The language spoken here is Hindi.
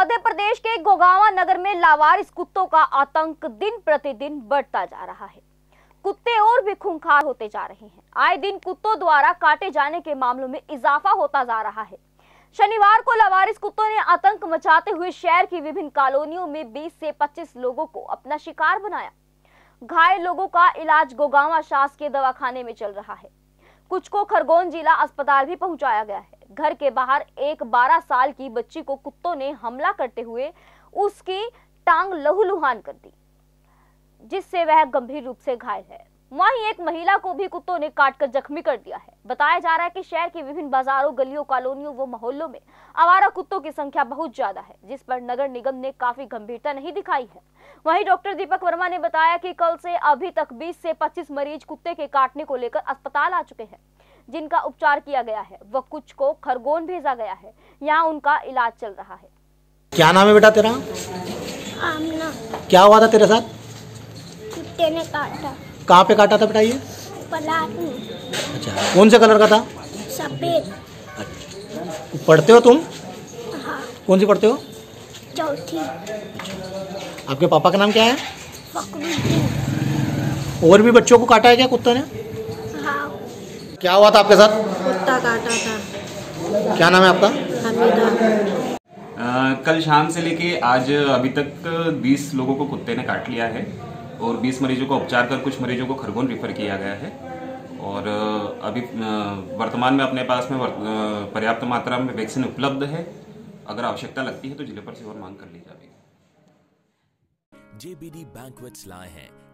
मध्य प्रदेश के गोगावा नगर में लावारिस कुत्तों का आतंक दिन प्रतिदिन बढ़ता जा रहा है। कुत्ते और भी खूंखार होते जा रहे हैं। आए दिन कुत्तों द्वारा काटे जाने के मामलों में इजाफा होता जा रहा है। शनिवार को लावारिस कुत्तों ने आतंक मचाते हुए शहर की विभिन्न कॉलोनियों में 20 से 25 लोगों को अपना शिकार बनाया। घायल लोगों का इलाज गोगावा शासकीय दवाखाने में चल रहा है। कुछ को खरगोन जिला अस्पताल भी पहुँचाया गया है। घर के बाहर एक 12 साल की बच्ची को कुत्तों ने हमला करते हुए उसकी टांग लहूलुहान कर दी, जिससे वह गंभीर रूप से घायल है। वहीं एक महिला को भी कुत्तों ने काटकर जख्मी कर दिया है। बताया जा रहा है कि शहर के विभिन्न बाजारों, गलियों, कॉलोनियों व मोहल्लों में आवारा कुत्तों की संख्या बहुत ज़्यादा है, जिस पर नगर निगम ने काफ़ी गंभीरता नहीं दिखाई है। वहीं डॉक्टर दीपक वर्मा ने बताया कि कल से अभी तक 20 से 25 मरीज़ कुत्ते के काटने को लेकर अस्पताल आ चुके हैं। जिनका उपचार किया गया है व कुछ को खरगोन भेजा गया है यहाँ उनका इलाज चल रहा है। क्या नाम है बेटा तेरा? आमना। क्या हुआ था तेरे साथ? कुत्ते ने काटा। कहाँ पे काटा था बेटा ये? अच्छा कौन से कलर का था? सफ़ेद। पढ़ते हो तुम? हाँ। कौन सी पढ़ते हो? चौथी। आपके पापा का नाम क्या है? और भी बच्चों को काटा है क्या कुत्ता ने? हाँ क्या हुआ था आपके साथ? कुत्ता काटा था। क्या नाम है आपका? हमीदा। कल शाम से लेके आज अभी तक 20 लोगों को कुत्ते ने काट लिया है और 20 मरीजों को उपचार कर कुछ मरीजों को खरगोन रेफर किया गया है। और अभी वर्तमान में अपने पास में पर्याप्त मात्रा में वैक्सीन उपलब्ध है। अगर आवश्यकता लगती है तो ज़िले पर से और मांग कर ली जाएगी। JBD Banquets lie हैं।